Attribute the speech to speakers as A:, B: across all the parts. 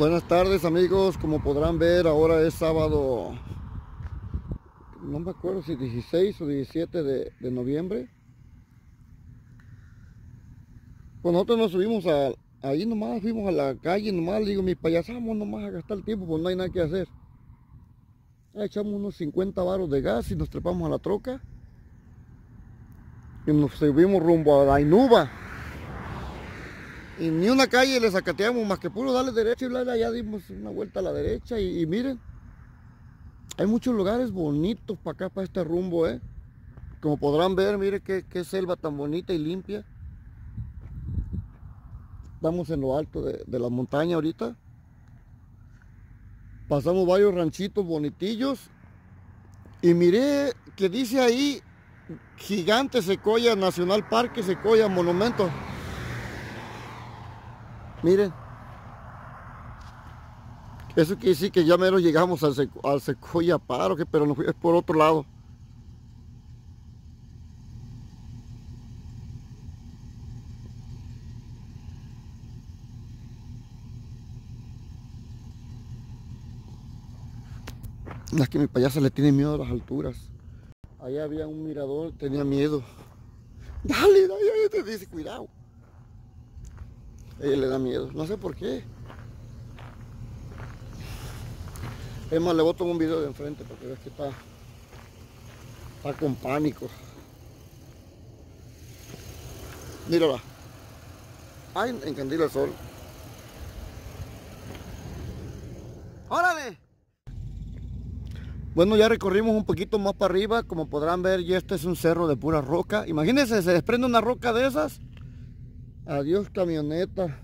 A: Buenas tardes amigos, como podrán ver ahora es sábado, no me acuerdo si 16 o 17 de, noviembre. Pues nosotros nos subimos a, ahí nomás, fuimos a la calle nomás, digo, mi payasamos nomás a gastar el tiempo, pues no hay nada que hacer. Echamos unos 50 baros de gas y nos trepamos a la troca. Y nos subimos rumbo a la Inuba. Y ni una calle le sacateamos más que puro darle derecha y bla, bla, ya dimos una vuelta a la derecha y, miren, hay muchos lugares bonitos para acá, para este rumbo, ¿eh? Como podrán ver, mire qué, selva tan bonita y limpia. Estamos en lo alto de, de la montaña ahorita. Pasamos varios ranchitos bonitillos. Y miré que dice ahí Gigante Secoya Nacional Parque Secoya Monumento. Miren. Eso quiere decir que ya mero llegamos al, seco, al Secoya Paro, que, pero no es por otro lado. Es que mi payasa le tiene miedo a las alturas. Allá había un mirador, tenía miedo. Dale, dale, te dice, cuidado. Ella le da miedo, no sé por qué. Es más, le voy a tomar un video de enfrente para que veas que está, está con pánico. Mírala. Ay, encandila el sol. ¡Órale! Bueno, ya recorrimos un poquito más para arriba, como podrán ver, ya este es un cerro de pura roca. Imagínense, se desprende una roca de esas. Adiós camioneta.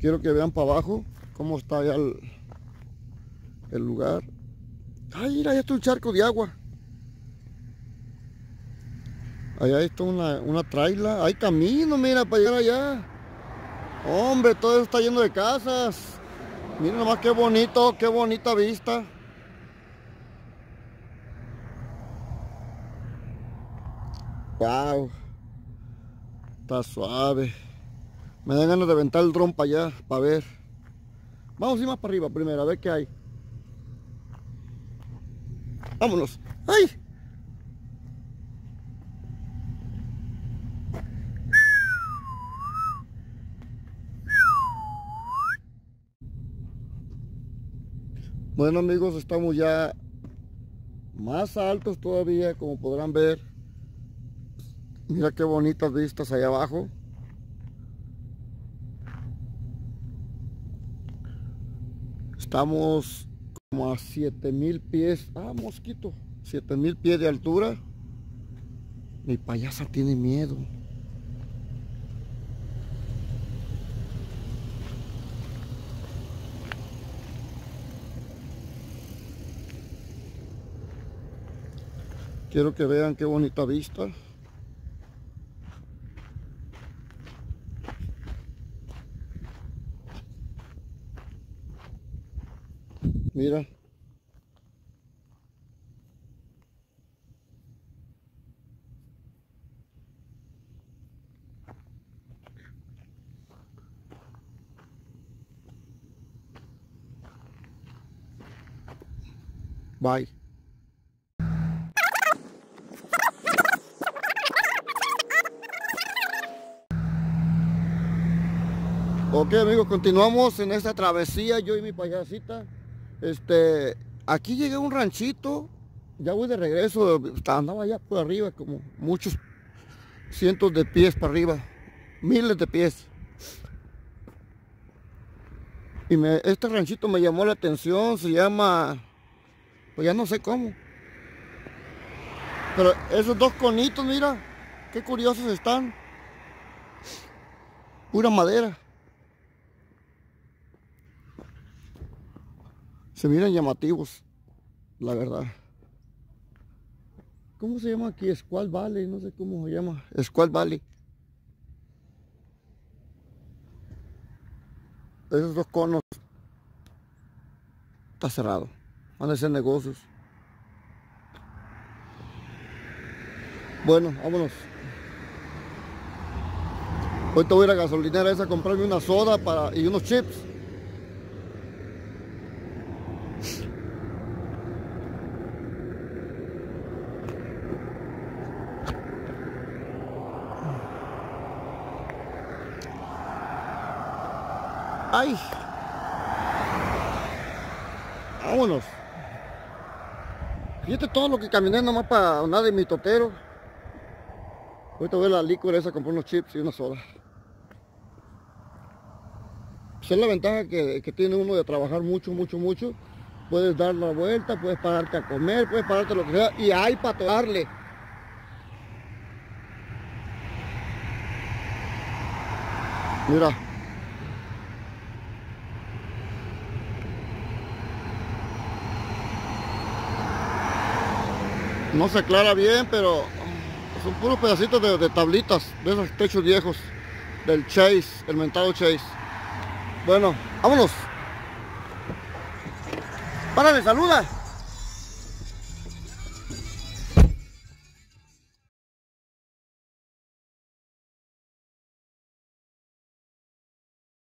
A: Quiero que vean para abajo cómo está ya el, lugar. Ay, mira, ahí está un charco de agua. Allá está una, una traila. Hay camino, mira, para llegar allá. Hombre, todo eso está lleno de casas. Miren nomás qué bonito, qué bonita vista. Wow. Está suave. Me dan ganas de aventar el dron para allá, para ver. Vamos a ir más para arriba primero, a ver qué hay. Vámonos. ¡Ay! Bueno amigos, estamos ya más altos todavía, como podrán ver. Mira qué bonitas vistas allá abajo. Estamos como a 7000 pies. Ah, mosquito. 7000 pies de altura. Mi payasa tiene miedo. Quiero que vean qué bonita vista. Mira. Bye. Ok amigos, continuamos en esta travesía, yo y mi payasita. Este, aquí llegué a un ranchito, ya voy de regreso, andaba allá por arriba, como muchos cientos de pies para arriba, miles de pies. Y este ranchito me llamó la atención, se llama, pues ya no sé cómo. Pero esos dos conitos, mira, qué curiosos están. Pura madera. Se miran llamativos, la verdad. ¿Cómo se llama aquí? Squall Valley, no sé cómo se llama. Squall Valley. Esos dos conos está cerrado. Van a ser negocios. Bueno, vámonos. Ahorita voy a ir a gasolinera esa a comprarme una soda para, y unos chips. ¡Ay! Vámonos. Fíjate todo lo que caminé nomás para nada de mi totero. Ahorita voy a la licor esa a comprar unos chips y una soda. Esa es la ventaja que, que, tiene uno de trabajar mucho, mucho, mucho. Puedes dar la vuelta, puedes pararte a comer, puedes pararte lo que sea. Y hay para darle. Mira. No se aclara bien, pero son puros pedacitos de, tablitas, de esos techos viejos del Chase, el mentado Chase. Bueno, vámonos. Párale, saluda.